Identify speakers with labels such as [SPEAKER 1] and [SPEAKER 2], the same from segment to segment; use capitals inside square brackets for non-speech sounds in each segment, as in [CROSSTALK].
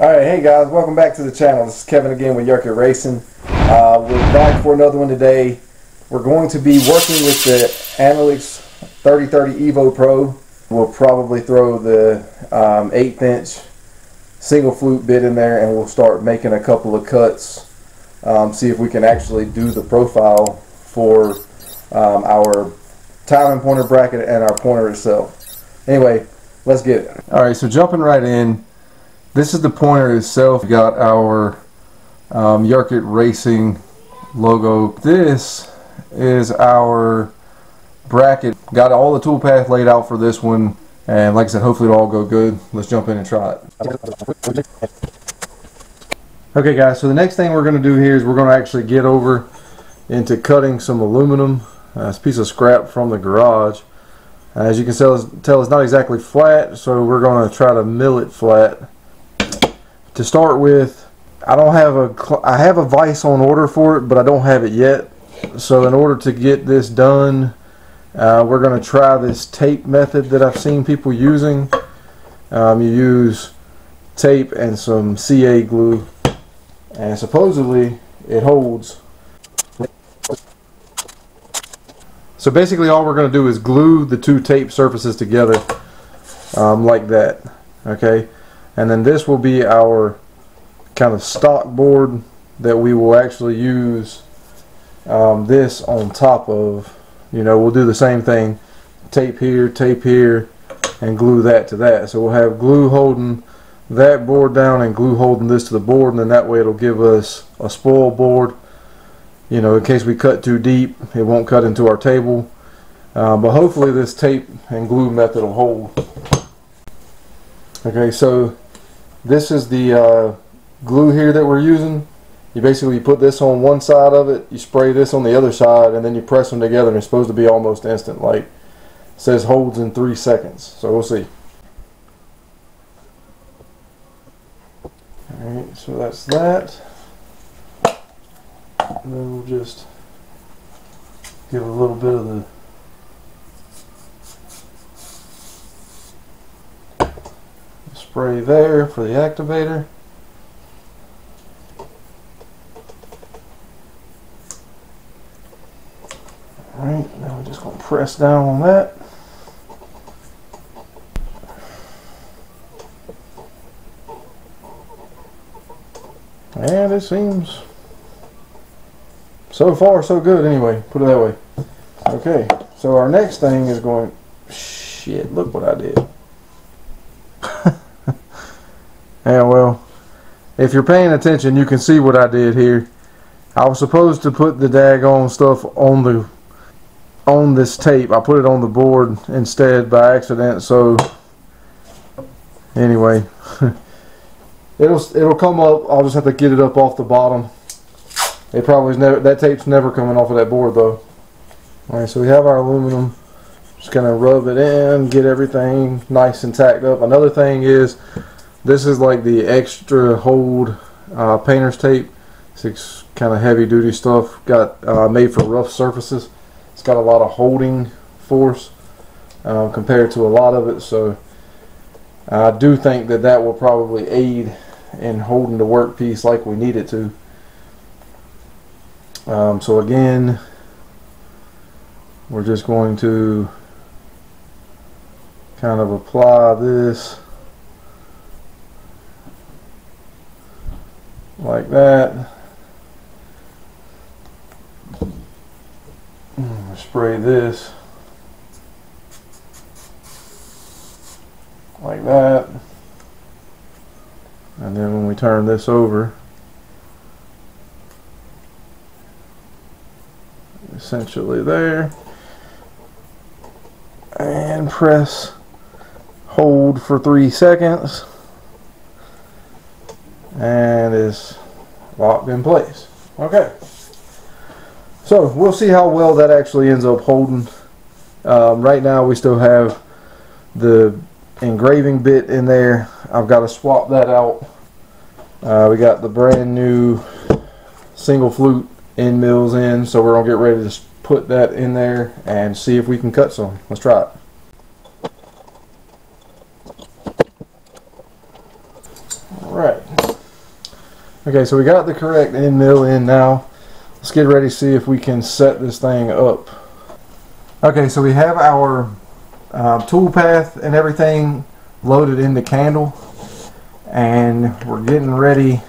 [SPEAKER 1] Alright, hey guys, welcome back to the channel. This is Kevin again with Yerkit Racing. Uh, we're back for another one today. We're going to be working with the AnoleX 3030 Evo Pro. We'll probably throw the um, eighth inch single flute bit in there and we'll start making a couple of cuts. Um, see if we can actually do the profile for um, our timing pointer bracket and our pointer itself. Anyway, let's get it. Alright, so jumping right in. This is the pointer itself. We got our um, Yerkit Racing logo. This is our bracket. Got all the toolpath laid out for this one. And like I said, hopefully it'll all go good. Let's jump in and try it. Okay guys, so the next thing we're going to do here is we're going to actually get over into cutting some aluminum. Uh, a piece of scrap from the garage. As you can tell it's not exactly flat, so we're going to try to mill it flat to start with, I don't have a I have a vise on order for it, but I don't have it yet. So in order to get this done, uh, we're going to try this tape method that I've seen people using. Um, you use tape and some CA glue, and supposedly it holds. So basically all we're going to do is glue the two tape surfaces together um, like that. Okay and then this will be our kind of stock board that we will actually use um, this on top of. You know we'll do the same thing. Tape here tape here and glue that to that. So we'll have glue holding that board down and glue holding this to the board and then that way it'll give us a spoil board. You know in case we cut too deep it won't cut into our table. Uh, but hopefully this tape and glue method will hold. Okay so this is the uh, glue here that we're using. You basically put this on one side of it, you spray this on the other side, and then you press them together, and it's supposed to be almost instant. Like says holds in three seconds. So we'll see. Alright, so that's that. And then we'll just give a little bit of the spray there for the activator. Alright, now we're just going to press down on that. And it seems so far so good anyway, put it that way. Okay, so our next thing is going, shit, look what I did. Yeah, well, if you're paying attention, you can see what I did here. I was supposed to put the daggone stuff on the on this tape. I put it on the board instead by accident. So anyway, [LAUGHS] it'll it'll come up. I'll just have to get it up off the bottom. It probably is never that tape's never coming off of that board though. All right, so we have our aluminum. Just gonna rub it in, get everything nice and tacked up. Another thing is this is like the extra hold uh, painter's tape. It's kind of heavy duty stuff. Got uh, made for rough surfaces. It's got a lot of holding force uh, compared to a lot of it. So I do think that that will probably aid in holding the workpiece like we need it to. Um, so again, we're just going to kind of apply this like that. Spray this like that. And then when we turn this over, essentially there, and press hold for three seconds and is locked in place. Okay. So we'll see how well that actually ends up holding. Um, right now we still have the engraving bit in there. I've got to swap that out. Uh, we got the brand new single flute end mills in, so we're going to get ready to put that in there and see if we can cut some. Let's try it. Alright. Okay, so we got the correct end mill in now. Let's get ready to see if we can set this thing up. Okay, so we have our uh, tool path and everything loaded in the candle and we're getting ready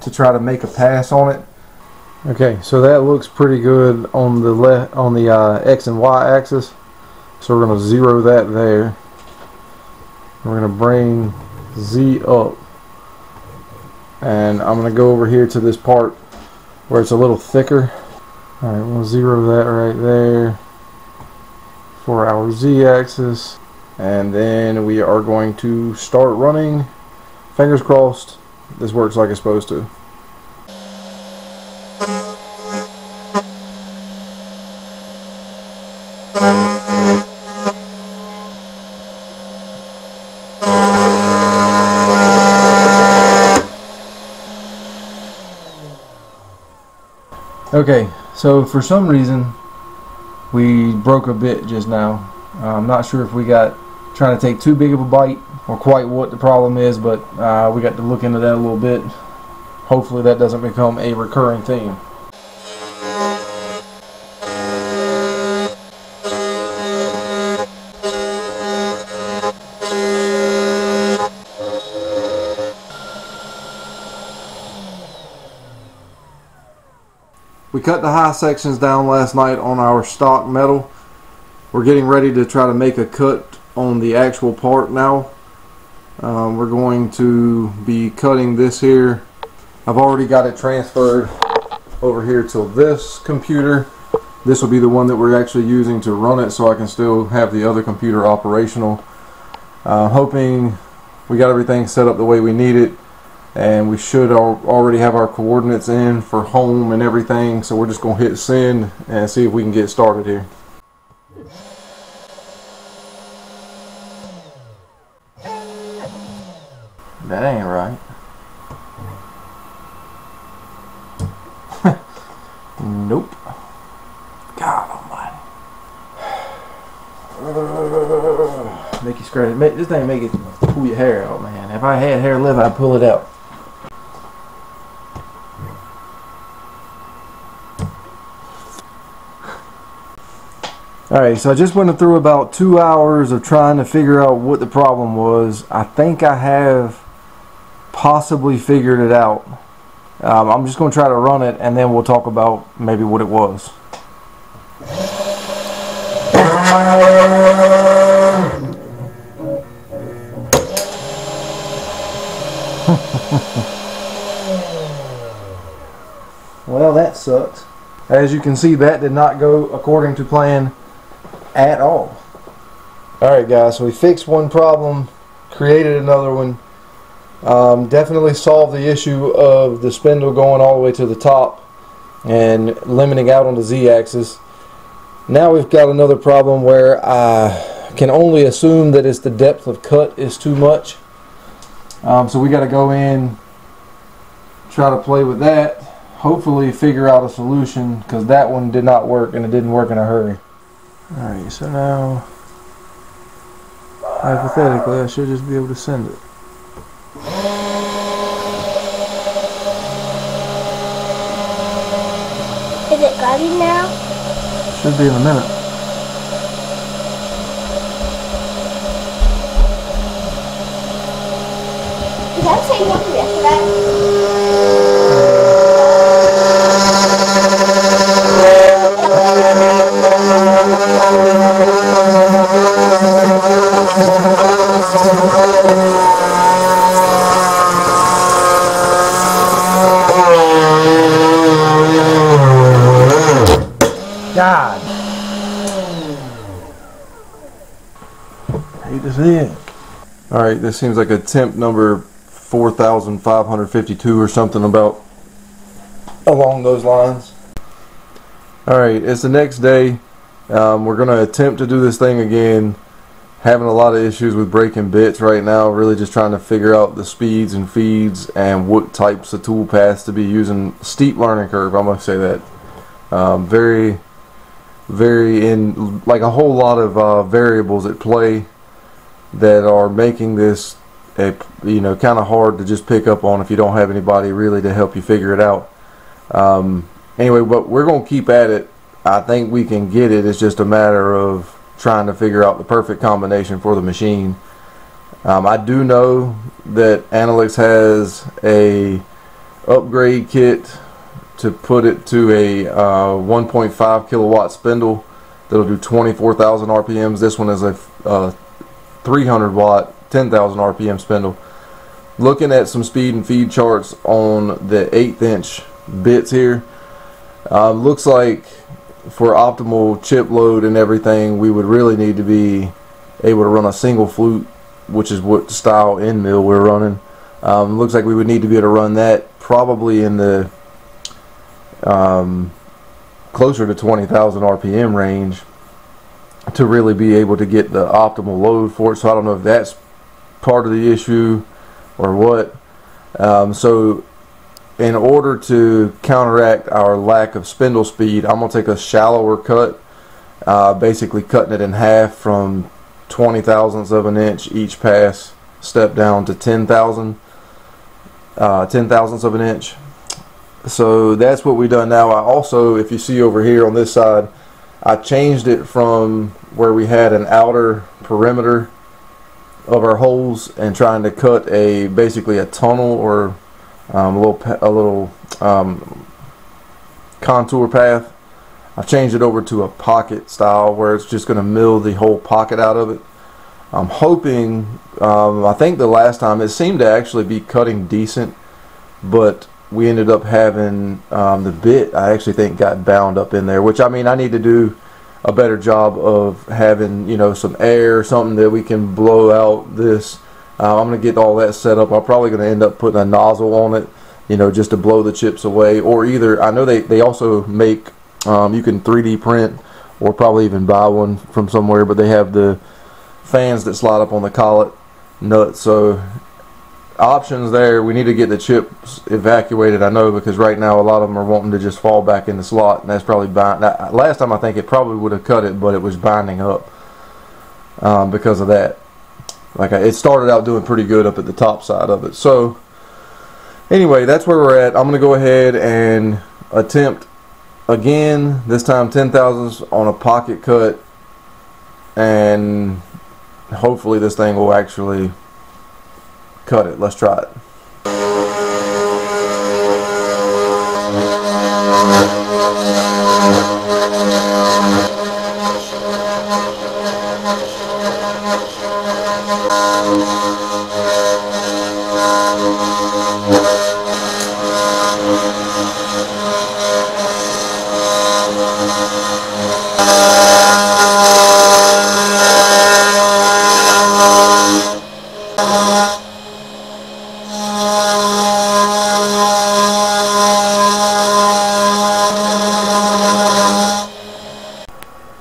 [SPEAKER 1] to try to make a pass on it. Okay, so that looks pretty good on the left on the uh, X and Y axis. So we're going to zero that there. We're going to bring Z up. And I'm going to go over here to this part where it's a little thicker. Alright, we'll zero that right there for our Z axis. And then we are going to start running. Fingers crossed, this works like it's supposed to. Okay, so for some reason we broke a bit just now. I'm not sure if we got trying to take too big of a bite or quite what the problem is, but uh, we got to look into that a little bit. Hopefully that doesn't become a recurring theme. We cut the high sections down last night on our stock metal. We're getting ready to try to make a cut on the actual part now. Um, we're going to be cutting this here. I've already got it transferred over here to this computer. This will be the one that we're actually using to run it so I can still have the other computer operational. Uh, hoping we got everything set up the way we need it and we should al already have our coordinates in for home and everything so we're just gonna hit send and see if we can get started here. That ain't right. [LAUGHS] Nope. God almighty. [SIGHS] Make you scratch this thing make it pull your hair out man. If I had hair left I'd pull it out Alright, so I just went through about two hours of trying to figure out what the problem was. I think I have possibly figured it out. Um, I'm just going to try to run it and then we'll talk about maybe what it was. [LAUGHS] well, that sucks. As you can see, that did not go according to plan at all. Alright guys, so we fixed one problem, created another one, um, definitely solved the issue of the spindle going all the way to the top and limiting out on the z-axis. Now we've got another problem where I can only assume that it's the depth of cut is too much. Um, so we got to go in, try to play with that, hopefully figure out a solution because that one did not work and it didn't work in a hurry. Alright, so now, hypothetically, I should just be able to send it.
[SPEAKER 2] Is it guarding now?
[SPEAKER 1] Should be in a minute.
[SPEAKER 2] Is that the same yesterday?
[SPEAKER 1] This seems like a temp number 4552 or something about along those lines. Alright, it's the next day. Um, we're going to attempt to do this thing again. Having a lot of issues with breaking bits right now. Really just trying to figure out the speeds and feeds and what types of tool paths to be using. Steep learning curve, I must say that. Um, very very in like a whole lot of uh, variables at play that are making this a you know kind of hard to just pick up on if you don't have anybody really to help you figure it out. Um, anyway, but we're gonna keep at it. I think we can get it. It's just a matter of trying to figure out the perfect combination for the machine. Um, I do know that AnoleX has a upgrade kit to put it to a uh, 1.5 kilowatt spindle that'll do 24,000 RPMs. This one is a uh, 300 watt 10,000 RPM spindle. Looking at some speed and feed charts on the eighth inch bits here, uh, looks like for optimal chip load and everything, we would really need to be able to run a single flute, which is what style end mill we're running. Um, looks like we would need to be able to run that probably in the um, closer to 20,000 RPM range to really be able to get the optimal load for it. So I don't know if that's part of the issue or what. Um, so in order to counteract our lack of spindle speed, I'm going to take a shallower cut, uh, basically cutting it in half from 20 thousandths of an inch each pass, step down to 10,000 uh, 10 thousandths of an inch. So that's what we've done now. I also, if you see over here on this side, I changed it from where we had an outer perimeter of our holes and trying to cut a basically a tunnel or um, a little a little um, contour path. I've changed it over to a pocket style where it's just going to mill the whole pocket out of it. I'm hoping, um, I think the last time it seemed to actually be cutting decent, but we ended up having um, the bit I actually think got bound up in there, which I mean I need to do a better job of having you know some air, or something that we can blow out this. Uh, I'm gonna get all that set up. I'm probably gonna end up putting a nozzle on it, you know, just to blow the chips away. Or either I know they they also make um, you can 3D print or probably even buy one from somewhere, but they have the fans that slide up on the collet nut. So options there. We need to get the chips evacuated. I know because right now a lot of them are wanting to just fall back in the slot, and that's probably bind. Last time I think it probably would have cut it, but it was binding up um, because of that. Like I, it started out doing pretty good up at the top side of it. So anyway, that's where we're at. I'm gonna go ahead and attempt again. This time 10 thousandths on a pocket cut, and hopefully this thing will actually cut it. Let's try it.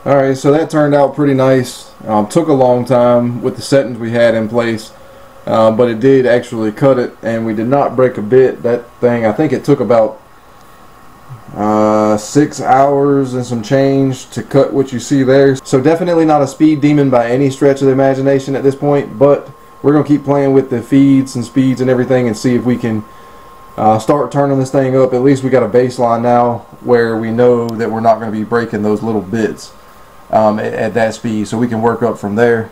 [SPEAKER 1] Alright, so that turned out pretty nice. Um, took a long time with the settings we had in place, uh, but it did actually cut it, and we did not break a bit. That thing, I think it took about uh, six hours and some change to cut what you see there. So definitely not a speed demon by any stretch of the imagination at this point, but we're going to keep playing with the feeds and speeds and everything and see if we can uh, start turning this thing up. At least we got a baseline now where we know that we're not going to be breaking those little bits um, at, at, that speed so we can work up from there.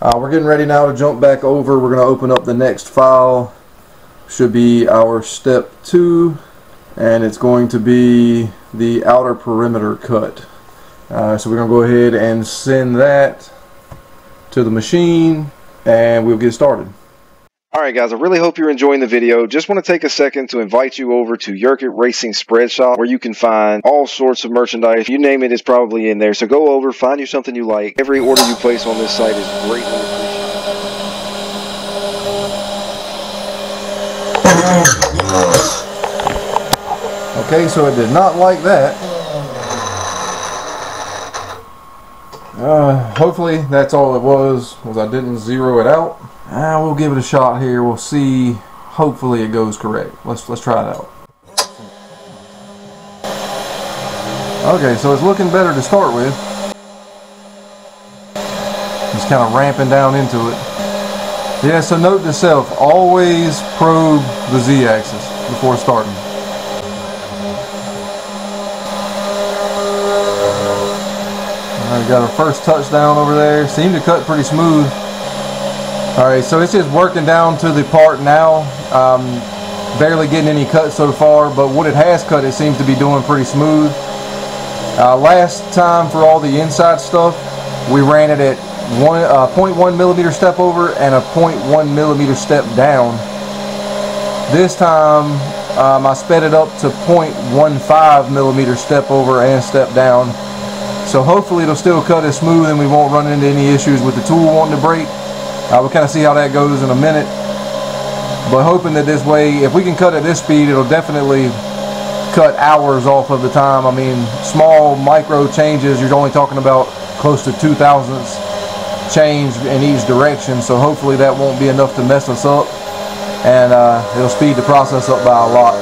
[SPEAKER 1] Uh, we're getting ready now to jump back over. We're going to open up the next file. Should be our step two and it's going to be the outer perimeter cut. Uh, so we're going to go ahead and send that to the machine and we'll get started.
[SPEAKER 3] Alright guys, I really hope you're enjoying the video. Just want to take a second to invite you over to Yerkit Racing Spread Shop where you can find all sorts of merchandise. You name it, it's probably in there. So go over, find you something you like. Every order you place on this site is greatly appreciated.
[SPEAKER 1] Okay, so it did not like that. Uh, hopefully that's all it was, was I didn't zero it out. Uh, we'll give it a shot here. We'll see. Hopefully it goes correct. Let's let's try it out. Okay, so it's looking better to start with. Just kind of ramping down into it. Yeah, so note to self, always probe the z-axis before starting. Alright, got our first touchdown over there. Seemed to cut pretty smooth. Alright, so it's just working down to the part now. Um, barely getting any cuts so far, but what it has cut, it seems to be doing pretty smooth. Uh, last time for all the inside stuff, we ran it at one uh, 0.1 millimeter step over and a 0.1 millimeter step down. This time um, I sped it up to 0.15 millimeter step over and step down. So hopefully it'll still cut as smooth and we won't run into any issues with the tool wanting to break. Uh, we'll kind of see how that goes in a minute. But hoping that this way, if we can cut at this speed, it'll definitely cut hours off of the time. I mean, small micro changes, you're only talking about close to two thousandths change in each direction. So hopefully that won't be enough to mess us up. And uh, it'll speed the process up by a lot.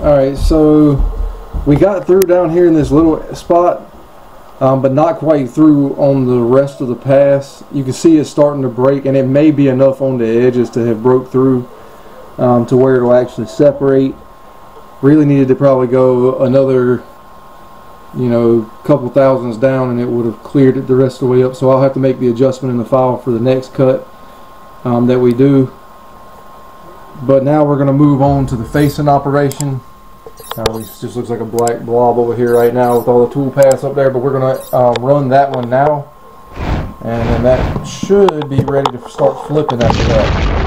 [SPEAKER 1] Alright, so we got through down here in this little spot, um, but not quite through on the rest of the pass. You can see it's starting to break, and it may be enough on the edges to have broke through um, to where it'll actually separate. Really needed to probably go another, you know, couple thousands down, and it would have cleared it the rest of the way up. So I'll have to make the adjustment in the file for the next cut um, that we do. But now we're going to move on to the facing operation. Uh, it just looks like a black blob over here right now with all the tool paths up there, but we're going to um, run that one now. And then that should be ready to start flipping after that.